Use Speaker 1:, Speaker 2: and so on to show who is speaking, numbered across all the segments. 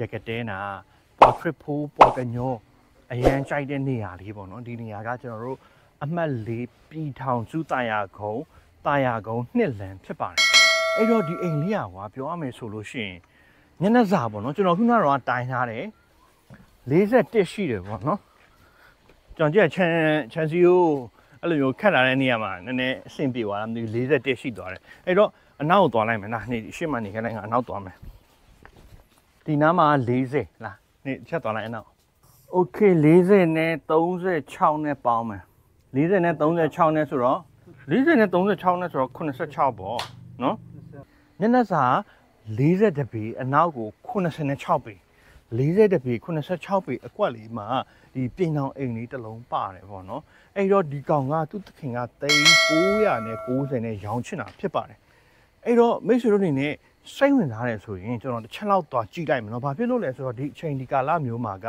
Speaker 1: ရကတဲနာပေါ်ခရစ်ဖိုးပေါ်ကညောအရန်ကြိုက်တဲ့နေရာလေးပေါ့နော်ဒီနေရာကကျွန်တော်တို့အမှတ်၄ပြည်ထောင်စုတာယာကုန်းတာယာကုန်းနှစ်လန်ဖြစ်ပါတယ်အဲ့တော့ဒီအိမ်လေးอ่ะကွာပြောရမယ်ဆိုလို့ရှိရင်ညနေစာပေါ့နော်ကျွန်တော်ခုနကတော့တိုင်ထားတယ်41ရှိတယ်ပေါ့နော်ကျွန်တော်ကြည့်ချန်ချန်စီကိုအဲ့လိုမျိုးခတ်လာတဲ့နေရာမှာနည်းနည်းအဆင်ပြေသွားတာမသိဘူး41ရှိသွားတယ်အဲ့တော့အနောက်ကိုသွားလိုက်မယ်နာနေရှေ့မှာနေခိုင်းလိုက်ကအနောက်သွားမယ် ဒီနားမှာ40လားနေချက်သွားလိုက်အနောက် โอเค40နဲ့36နဲ့ပေါင်းမယ်40နဲ့36နဲ့ဆိုတော့40နဲ့36နဲ့ဆိုတော့86ပေါ့နော်ညနေစာ40တပေအနောက်ကို86ပေ40တပေ86ပေအကွက်လေးမှာဒီပြင်အောင်အိမ်လေးတစ်လုံးပါတယ်ပေါ့နော်အဲ့တော့ဒီကောင်ကသူ့သခင်က3990နဲ့ရောင်းချင်တာဖြစ်ပါတယ်အဲ့တော့မိတ်ဆွေတို့အနေနဲ့ စိတ်ဝင်စားတယ်ဆိုရင်ကျွန်တော်တစ်ချက်လောက်သွားကြည့်လိုက်မယ်နော်။ဘာဖြစ်လို့လဲဆိုတော့ဒီအချိန်ဒီကာလမျိုးမှာက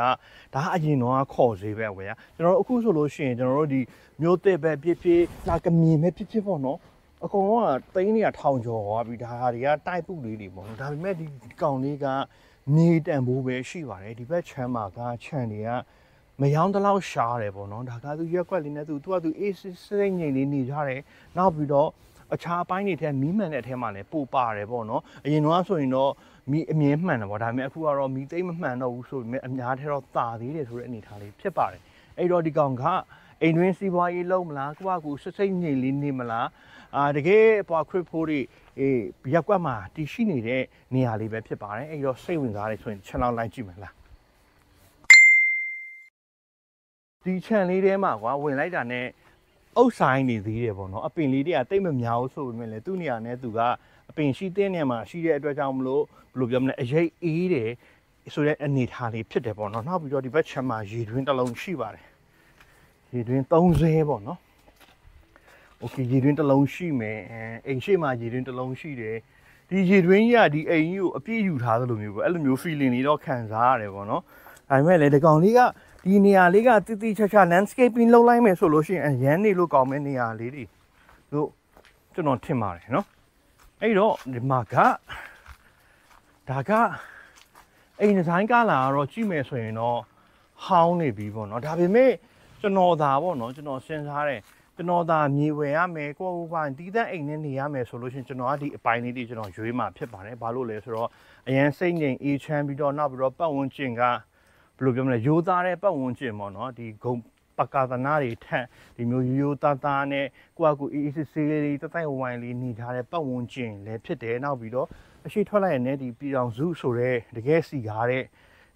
Speaker 1: ဒါအရင်တော့ခေါ်စေပဲဝယ်ရ။ကျွန်တော်တို့အခုဆိုလို့ရှိရင်ကျွန်တော်တို့ဒီမျိုးတစ်ပဲဖြစ်ဖြစ်လာကမြင်ပဲဖြစ်ဖြစ်ပေါ့နော်။အကောင်ကသိန်းတွေကထောင်ကျော်သွားပြီဒါတွေကတိုက်ပုလေးတွေပေါ့နော်။ဒါပေမဲ့ဒီကောင်လေးကမြေတန်ဖိုးပဲရှိပါတယ်။ဒီဘက်ချမ်းမှာကခြံတွေကမယောင်းတလောက်ရှားတယ်ပေါ့နော်။ဒါကသူရက်ွက်လေးနဲ့သူသူကသူအေးစိတ်ငြိမ်လေးနေကြတယ်။နောက်ပြီးတော့ အခြားအပိုင်းတွေထဲမီးမှန်တဲ့အထဲမှာလည်းပို့ပါတယ်ပေါ့နော်အရင်တော့ဆိုရင်တော့မီးအမြင်မှန်တယ်ပေါ့ဒါပေမဲ့အခုကတော့မီးသိမ့်မမှန်တော့ဘူးဆိုပေမဲ့အများထဲတော့တာသေးတယ်ဆိုတဲ့အနေအထားလေးဖြစ်ပါတယ်အဲ့တော့ဒီကောင်ကအိမ်တွင်းစီးပွားရေးလုပ်မလားကိုကကူစိတ်စိတ်ငြိမ်လေးနေမလားအာတကယ်ပွားခရစ်ဖိုးတွေအေးရက်ကွက်မှာတည်ရှိနေတဲ့နေရာလေးပဲဖြစ်ပါတယ်အဲ့တော့စိတ်ဝင်စားတယ်ဆိုရင်ချက်လောက်လိုက်ကြည့်မလားဒီချန်လေးထဲမှာကွာဝင်လိုက်တာနဲ့ အုပ်ဆိုင်နေသေးတယ်ပေါ့နော်အပင်လေးတွေကတိတ်မများဘူးဆိုပေမဲ့လည်းသူ့နေရာနဲ့သူကအပင်ရှိတဲ့နေရာမှာရှိတဲ့အတွက်ကြောင့်မလို့ဘယ်လိုပြောမလဲအရေးအေးတယ်ဆိုတဲ့အနေထားလေးဖြစ်တယ်ပေါ့နော်နောက်ပြီးတော့ဒီဘက်ချမ်းမှာရေတွင်းတစ်လုံးရှိပါတယ်ရေတွင်း30ပေါ့နော်โอเคရေတွင်းတစ်လုံးရှိမယ်အိမ်ရှိမှာရေတွင်းတစ်လုံးရှိတယ်ဒီရေတွင်းကြီးကဒီအိမ်ကြီးကိုအပြည့်ယူထားသလိုမျိုးပေါ့အဲ့လိုမျိုး feeling လေးတော့ခံစားရတယ်ပေါ့နော်ဒါပေမဲ့လည်းဒီကောင်လေးက ဒီနေရာလေးကတိတိချာချာ landscaping လုပ်လိုက်မယ်ဆိုလို့ရှိရင်ရန်နေလို့ကောင်းမယ့်နေရာလေးတွေလို့ကျွန်တော်ထင်ပါတယ်နော်အဲ့တော့ဒီမှာကဒါကအိမ်ဒီဇိုင်းကလာတော့ကြည့်မယ်ဆိုရင်တော့ဟောင်းနေပြီပေါ့နော်ဒါပေမဲ့ကျွန်တော်သာပေါ့နော်ကျွန်တော်စဉ်းစားတယ်ကျွန်တော်သာမြေဝယ်ရမယ်ကိုယ့်ကိုယ်ပိုင်တီးသန့်အိမ်နဲ့နေရမယ်ဆိုလို့ရှိရင်ကျွန်တော်ကဒီအပိုင်းလေးတွေကျွန်တော်ရွေးมาဖြစ်ပါတယ်ဘာလို့လဲဆိုတော့အရန်စိတ်ငြိမ်အေးချမ်းပြီးတော့နောက်ပြီးတော့ပတ်ဝန်းကျင်က ဘယ်လိုပြောမလဲရိုးသားတဲ့ပတ်ဝန်းကျင်ပေါ့နော်ဒီဂုံပကာသနာတွေထက်ဒီမျိုးရိုးရိုးသားသားနဲ့ကိုယ့်အကူအေးအေးဆေးဆေးလေးတတိုက်ဝိုင်းလေးနေထားတဲ့ပတ်ဝန်းကျင်လည်းဖြစ်တယ်နောက်ပြီးတော့အရှိထွက်လိုက်ရတဲ့ဒီပြည်တော်စုဆိုတဲ့တကယ်စီကားတဲ့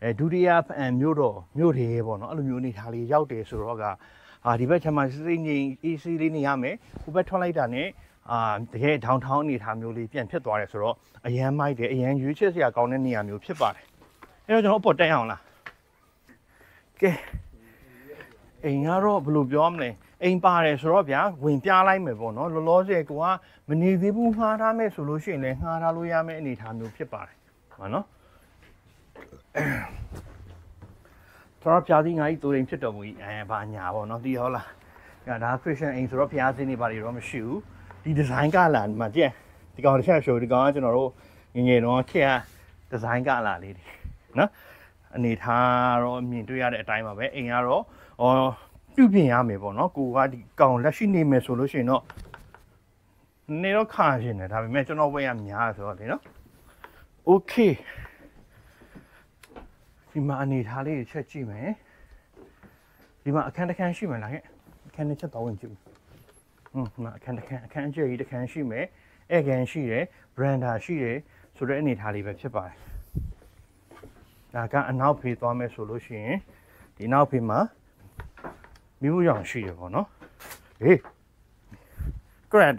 Speaker 1: အဲဒုတိယဖန်မြို့တော်မြို့တွေပေါ့နော်အဲ့လိုမျိုးနေထားလေးရောက်တယ်ဆိုတော့ကအာဒီဘက်ချမ်းမှာစိတ်ငြိမ်အေးဆေးလေးနေရမယ်ဟိုဘက်ထွက်လိုက်တာ ਨੇ အာတကယ်ဒေါင်ထောင်းအနေထားမျိုးလေးပြန်ဖြစ်သွားတယ်ဆိုတော့အရန်မိုက်တယ်အရန်ရွေးချယ်စရာကောင်းတဲ့နေရာမျိုးဖြစ်ပါတယ်အဲ့တော့ကျွန်တော်အပေါ်တက်အောင်လား ကဲအိမ်ကတော့ဘယ်လိုပြောမလဲအိမ်ပါတယ်ဆိုတော့ဗျာဝင်ပြလိုက်မယ်ပေါ့နော်လောလောဆယ်ကိုကမနေသေးဘူးငှားထားမယ်ဆိုလို့ရှိရင်လည်းငှားထားလို့ရမယ့်အနေအထားမျိုးဖြစ်ပါတယ်ဟာနော်တော်ပြားစီငါကြီးတူရင်ဖြစ်တော်မူ၏အဲဘာညာပေါ့နော်ဒီဟုတ်လားဒါဒါခရစ်ယာန်အိမ်ဆိုတော့ဖျားစင်းနေပါလေတော့မရှိဘူးဒီဒီဇိုင်းကလာမှာကြည့်ဒီကောင်တစ်ချက်ရှိုးဒီကောင်ကကျွန်တော်တို့ငငယ်တော့ခေတ်ကဒီဇိုင်းကလာလေးတွေနော် အနေထားတော့မြင်တွေ့ရတဲ့အတိုင်းပါပဲအိမ်ကတော့ဩပြုပြင်ရမယ်ပေါ့နော်ကိုကဒီကောင်လက်ရှိနေမယ်ဆိုလို့ရှိရင်တော့နေတော့ခါရှင်တယ်ဒါပေမဲ့ကျွန်တော်ဝယ်ရများဆိုတော့လေနော်โอเคဒီမှာအနေထားလေးတွေချက်ကြည့်မယ်ဒီမှာအခန်းတစ်ခန်းရှိမှလားဟဲ့အခန်းတစ်ချက်တော့ဝင်ကြည့်ဟွန်းဒီမှာအခန်းတစ်ခန်းအခန်းအကျယ်ကြီးတစ်ခန်းရှိမယ်အဲကန်ရှိတယ်ဘရန်ဒါရှိတယ်ဆိုတဲ့အနေထားလေးပဲဖြစ်ပါတယ် ဒါကအနောက်ဖေးသွားမယ်ဆိုလို့ရှိရင်ဒီနောက်ဖေးမှာမိဖို့ရောင်ရှိရပေါ့နော်ဟေး grand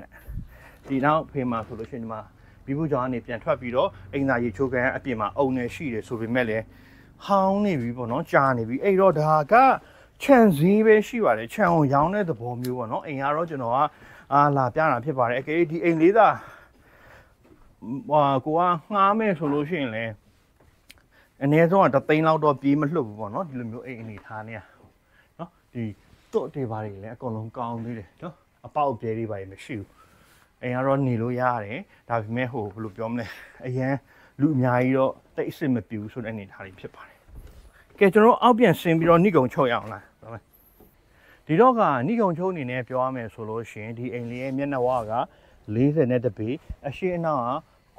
Speaker 1: ဒီနောက်ဖေးမှာဆိုလို့ရှိရင်ဒီမှာမိဖို့ကြောင်ကနေပြန်ထွက်ပြီးတော့အိမ်သာရေချိုးကန်အပြင်မှာအုံနေရှိတယ်ဆိုပေမဲ့လည်းဟောင်းနေပြီပေါ့နော်ကြာနေပြီအဲ့တော့ဒါကခြံစည်းပဲရှိပါတယ်ခြံကိုရောင်းတဲ့သဘောမျိုးပေါ့နော်အိမ်ကတော့ကျွန်တော်ကအာလာပြတာဖြစ်ပါတယ်အကေဒီအိမ်လေးသာဟာကိုကငှားမယ်ဆိုလို့ရှိရင်လည်း အနည်းဆုံးကတသိန်းလောက်တော့ပြေးမလွတ်ဘူးပေါ့နော်ဒီလိုမျိုးအိမ်အနေထားနေရနော်ဒီတော့တွေပါတွေလည်းအကုန်လုံးကောင်းသေးတယ်နော်အပေါက်ပြဲတွေပါမရှိဘူးအိမ်ကတော့နေလို့ရတယ်ဒါပေမဲ့ဟိုဘယ်လိုပြောမလဲအရန်လူအများကြီးတော့တိတ်အစ်စ်မပြူဆိုတဲ့အနေအထားလေးဖြစ်ပါတယ်ကဲကျွန်တော်တို့အောက်ပြန်ဆင်းပြီးတော့နှိကုံချုပ်ရအောင်လားဟုတ်မယ်ဒီတော့ကနှိကုံချုပ်အနေနဲ့ပြောရမယ်ဆိုလို့ရှိရင်ဒီအိမ်လေးရဲ့မျက်နှာဝါက40နဲ့တပေအရှိအနောက်က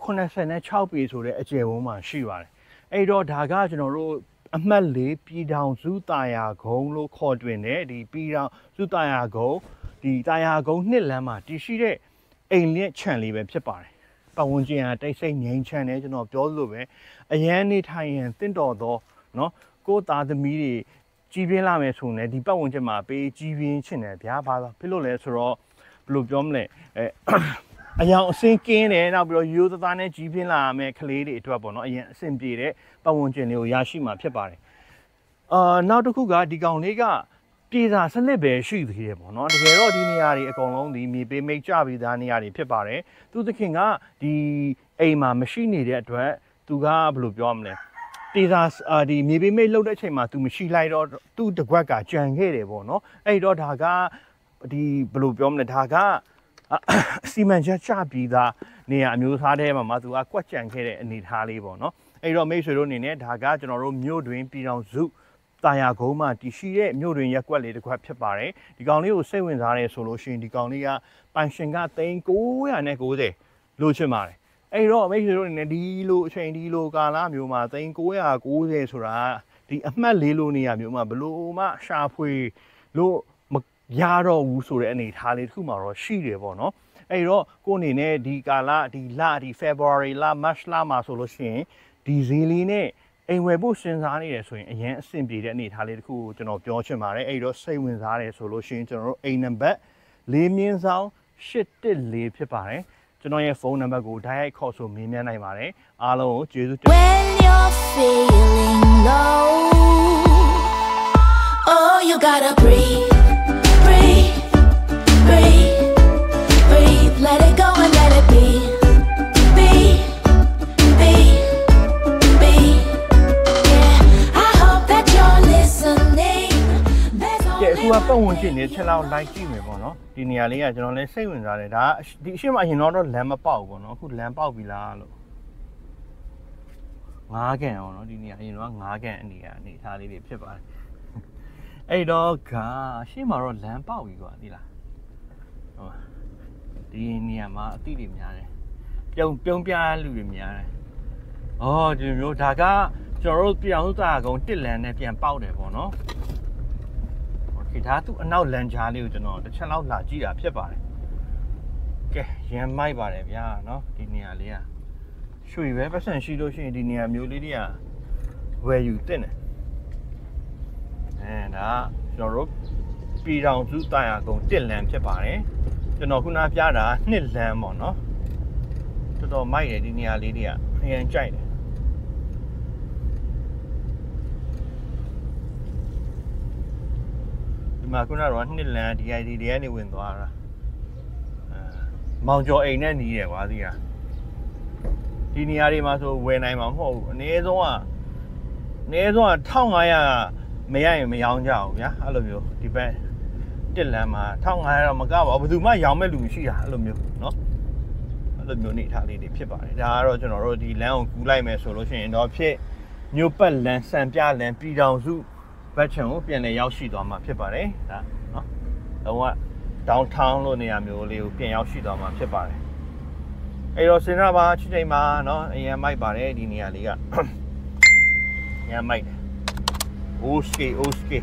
Speaker 1: 86ပေဆိုတဲ့အကျယ်ဝန်းမှာရှိပါတယ် အဲ့တော့ဒါကကျွန်တော်တို့အမှတ်လေးပြည်ထောင်စုတာယာကုန်းလို့ခေါ်တွင်တဲ့ဒီပြည်ထောင်စုတာယာကုန်းဒီတာယာကုန်းနှစ်လမ်းမှာတည်ရှိတဲ့အိမ်လက်ခြံလေးပဲဖြစ်ပါတယ်ပတ်ဝန်းကျင်ကတိတ်ဆိတ်ငြိမ်းချမ်းတယ်ကျွန်တော်ပြောလို့ပဲအရန်နေထိုင်ရင်တင့်တော်သောเนาะကိုယ်သားသမီးတွေကြီးပြင်းလာမယ်ဆိုရင်ဒီပတ်ဝန်းကျင်မှာပေးကြီးပြင်းချင်တယ်ဗျာဘာဖြစ်လို့လဲဆိုတော့ဘယ်လိုပြောမလဲအဲ အယောင်အစင်းကင်းတယ်နောက်ပြီးတော့ရိုးသားသားနဲ့ကြီးပြင်းလာမယ်ကလေးတွေအတွက်ပေါ့နော်အရင်အဆင်ပြေတဲ့ပတ်ဝန်းကျင်လေးကိုရရှိမှာဖြစ်ပါတယ်အာနောက်တစ်ခုကဒီကောင်လေးကပြည်သာစနစ်ပဲရှိသေးတယ်ပေါ့နော်တကယ်တော့ဒီနေရာတွေအကုန်လုံးဒီမြေပေးမိတ်ကြပြီးသားနေရာတွေဖြစ်ပါတယ်သူသခင်ကဒီအိမ်မှာမရှိနေတဲ့အတွက်သူကဘယ်လိုပြောမလဲတေသာအာဒီမြေပေးမိတ်လှုပ်တဲ့အချိန်မှာ तू မရှိလိုက်တော့သူ့တကွက်ကကြံခဲ့တယ်ပေါ့နော်အဲ့တော့ဒါကဒီဘယ်လိုပြောမလဲဒါကအ စီမံချက်ချပြီးသားနေရာအမျိုးအစားထဲမှာမှသူကကွက်ကြံခဲ့တဲ့အနေအထားလေးပေါ့နော်အဲ့တော့မိတ်ဆွေတို့အနေနဲ့ဒါကကျွန်တော်တို့မြို့တွင်ပြည်တော်စုတာယာကုန်းမှာတည်ရှိတဲ့မြို့တွင်ရက်ကွက်လေးတစ်ခွက်ဖြစ်ပါတယ်ဒီကောင်လေးကိုစိတ်ဝင်စားတယ်ဆိုလို့ရှိရင်ဒီကောင်လေးကပိုင်ရှင်က3990လို့ချင်ပါတယ်အဲ့တော့မိတ်ဆွေတို့အနေနဲ့ဒီလိုအချိန်ဒီလိုကာလမျိုးမှာ3990ဆိုတာဒီအမှတ်လေးလိုနေရာမျိုးမှာဘလို့မှရှာဖွေလို့မ ရတော့ဘူးဆိုတဲ့အနေအထားလေးတစ်ခုမှတော့ရှိတယ်ပေါ့နော်အဲ့တော့ကိုအနေနဲ့ဒီကာလဒီလဒီ February လ March လမှာဆိုလို့ရှိရင်ဒီဈေးလေးနဲ့အိမ်ဝယ်ဖို့စဉ်းစားနေတယ်ဆိုရင်အရင်အဆင်ပြေတဲ့အနေအထားလေးတစ်ခုကိုကျွန်တော်ပြောချင်ပါတယ်အဲ့တော့စိတ်ဝင်စားတယ်ဆိုလို့ရှိရင်ကျွန်တော်တို့အိမ်နံပါတ်၄မြင်းဆောင်814ဖြစ်ပါတယ်ကျွန်တော်ရဲ့ဖုန်းနံပါတ်ကို direct ခေါ်ဆိုမေးမြန်းနိုင်ပါတယ်အားလုံးကိုကျေးဇူးတင်
Speaker 2: When you're feeling low, oh, you gotta breathe, breathe,
Speaker 1: ဝန်းကျင်နေချက်လောက်လိုက်ကြည့်မယ်ပေါ့နော်ဒီနေရာလေးကကျွန်တော်လည်းစိတ်ဝင်စားတယ်ဒါဒီအရှိမအရင်တော့လမ်းမပေါက်ဘူးပေါ့နော်အခုလမ်းပေါက်ပြီလားလို့ငားကန်အောင်နော်ဒီနေရာအရင်တော့ငားကန်အနေရအနေထားလေးတွေဖြစ်ပါတယ်အဲ့တော့ကရှေ့မှာတော့လမ်းပေါက်ပြီကွာဒီလားဟိုဒီနေရာမှာအတိတွေများတယ်ပြုံပြုံပြလူတွေများတယ်အော်ဒီလိုမျိုးဒါကကျွန်တော်တို့ပြောင်းဥသားကုန်းတစ်လမ်းနဲ့ပြန်ပေါက်တယ်ပေါ့နော် โอเคဒါသူ့အနောက်လန်ချားလေးကိုကျွန်တော်တစ်ချက်လောက်လာကြည့်တာဖြစ်ပါတယ်ကဲရမ်းမိုက်ပါတယ်ဗျာเนาะဒီနေရာလေးကရွှေပဲပတ်စံရှိလို့ရှိရင်ဒီနေရာမျိုးလေးတွေကဝယ်ယူတင်တယ်အဲဒါကျွန်တော်တို့ပြည်တော်စုတာယာကုန်းတစ်လန်ဖြစ်ပါတယ်ကျွန်တော်ခုနပြတာနှစ်လန်ပေါ့เนาะတော်တော်မိုက်တယ်ဒီနေရာလေးတွေကအရင်ကြိုက်တယ် မှာခုနကတော့နှစ်လန် DID တွေကနေဝင်သွားတာအဲမောင်ကျော်အိမ်နဲ့หนีတယ်ကွာဒီကဒီနေရာတွေမှာဆိုဝယ်နိုင်မှာမဟုတ်ဘူးအနည်းဆုံးကအနည်းဆုံးက1500မရရင်မရောင်းကြဘူးဗျာအဲ့လိုမျိုးဒီဘက်တစ်လန်မှာ1500တော့မကပါဘူးဘယ်သူမှရောင်းမဲ့လူမရှိတာအဲ့လိုမျိုးเนาะအဲ့လိုမျိုးနေထားလေးတွေဖြစ်ပါတယ်ဒါကတော့ကျွန်တော်တို့ဒီလမ်းကိုကူးလိုက်မယ်ဆိုလို့ရှိရင်တော့ဖြစ်မြို့ပတ်လမ်းစံပြလမ်းပြည်တော်စု ဘက်ချံကိုပြန်လည်ရောက်ရှိသွားမှာဖြစ်ပါတယ်ဒါနော်လုံးဝ downtown လို့နေရာမျိုးလေးကိုပြန်ရောက်ရှိသွားမှာဖြစ်ပါတယ်အဲ့တော့စဉ်းစားပါချစ်ချိန်မှာနော်အရင်မိုက်ပါတယ်ဒီနေရာလေးကအရင်မိုက်တယ် okay okay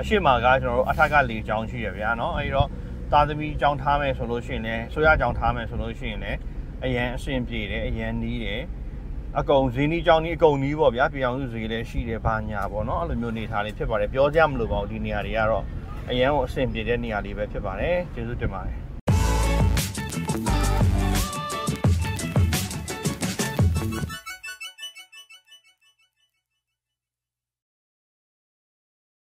Speaker 1: အရှိမကကျွန်တော်တို့အထက်ကလေချောင်းရှိရဗျာနော်အဲ့တော့တာသမီချောင်းထားမယ်ဆိုလို့ရှိရင်လည်းဆိုရချောင်းထားမယ်ဆိုလို့ရှိရင်လည်းအရန်အဆင်ပြေတယ်အရန်နီးတယ် အကုန်ဈေးနီးကြောင်းနီးအကုန်နီးပေါ့ဗျာပြောင်းစုဈေးလည်းရှိတယ်ဘာညာပေါ့နော်အဲ့လိုမျိုးနေထားလေးဖြစ်ပါတယ်ပြောကြမလို့ပါဘူးဒီနေရာတွေကတော့အရန်ကိုအဆင်ပြေတဲ့နေရာလေးပဲဖြစ်ပါတယ်ကျေးဇူးတင်ပါတယ်